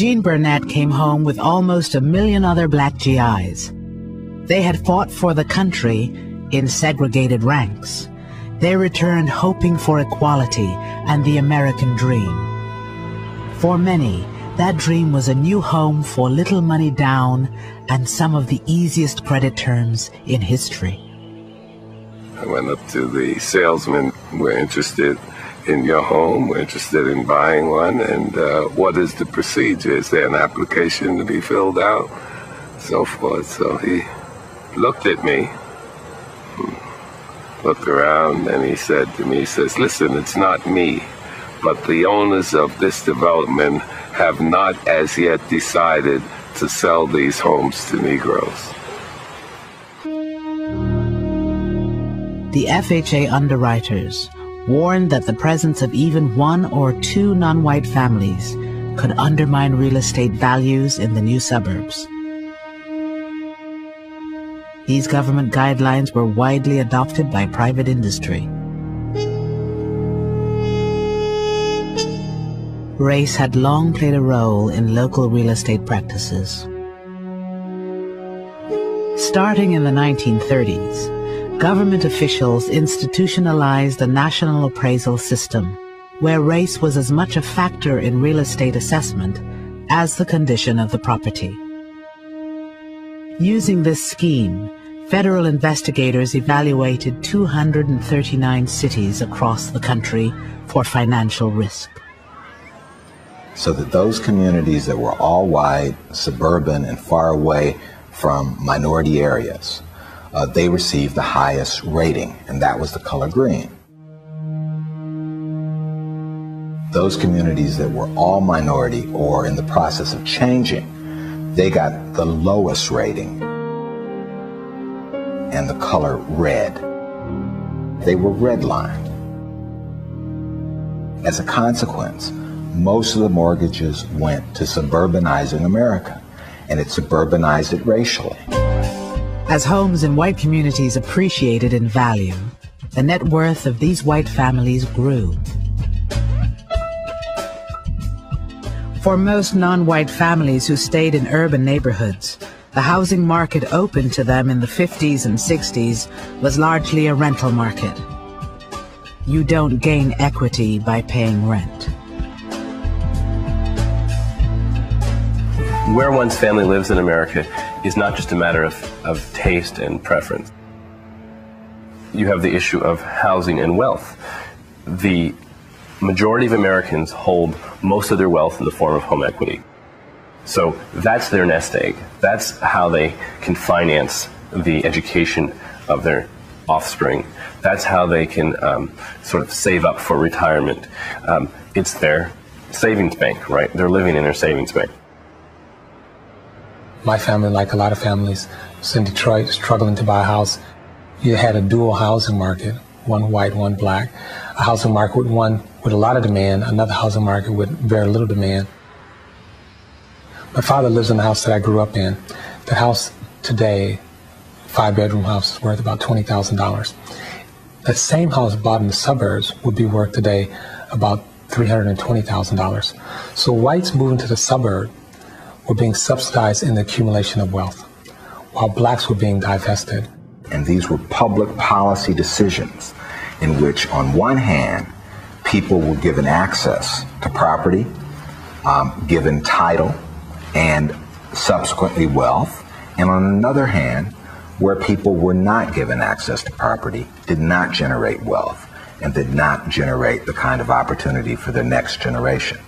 Gene Burnett came home with almost a million other black GIs. They had fought for the country in segregated ranks. They returned hoping for equality and the American dream. For many, that dream was a new home for little money down and some of the easiest credit terms in history. I went up to the salesman. We're interested in your home. We're interested in buying one. And uh, what is the procedure? Is there an application to be filled out? So forth. So he looked at me, looked around, and he said to me, he says, listen, it's not me, but the owners of this development have not as yet decided to sell these homes to Negroes. The FHA underwriters warned that the presence of even one or two non-white families could undermine real estate values in the new suburbs. These government guidelines were widely adopted by private industry. Race had long played a role in local real estate practices. Starting in the 1930s, government officials institutionalized a national appraisal system, where race was as much a factor in real estate assessment as the condition of the property. Using this scheme, federal investigators evaluated 239 cities across the country for financial risk. So that those communities that were all white, suburban, and far away from minority areas, uh, they received the highest rating, and that was the color green. Those communities that were all minority or in the process of changing, they got the lowest rating and the color red. They were redlined. As a consequence, most of the mortgages went to suburbanizing America, and it suburbanized it racially. As homes in white communities appreciated in value, the net worth of these white families grew. For most non-white families who stayed in urban neighborhoods, the housing market open to them in the 50s and 60s was largely a rental market. You don't gain equity by paying rent. Where one's family lives in America is not just a matter of, of taste and preference. You have the issue of housing and wealth. The majority of Americans hold most of their wealth in the form of home equity. So that's their nest egg. That's how they can finance the education of their offspring. That's how they can um, sort of save up for retirement. Um, it's their savings bank, right? They're living in their savings bank. My family, like a lot of families, was in Detroit struggling to buy a house. You had a dual housing market, one white, one black. A housing market with one with a lot of demand, another housing market with very little demand. My father lives in the house that I grew up in. The house today, five bedroom house, is worth about $20,000. That same house bought in the suburbs would be worth today about $320,000. So whites moving to the suburb were being subsidized in the accumulation of wealth, while blacks were being divested. And these were public policy decisions in which, on one hand, people were given access to property, um, given title, and subsequently wealth. And on another hand, where people were not given access to property, did not generate wealth, and did not generate the kind of opportunity for the next generation.